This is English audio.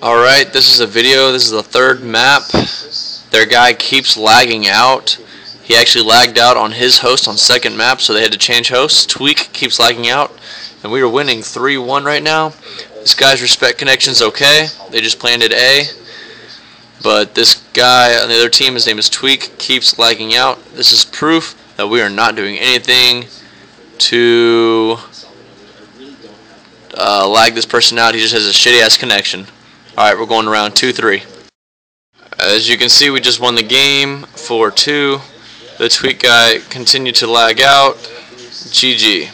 Alright, this is a video. This is the third map. Their guy keeps lagging out. He actually lagged out on his host on second map, so they had to change hosts. Tweak keeps lagging out, and we are winning 3-1 right now. This guy's respect connection's okay. They just planted A. But this guy on the other team, his name is Tweak, keeps lagging out. This is proof that we are not doing anything to uh, lag this person out. He just has a shitty ass connection. Alright, we're going around 2 3. As you can see, we just won the game 4 2. The tweet guy continued to lag out. GG.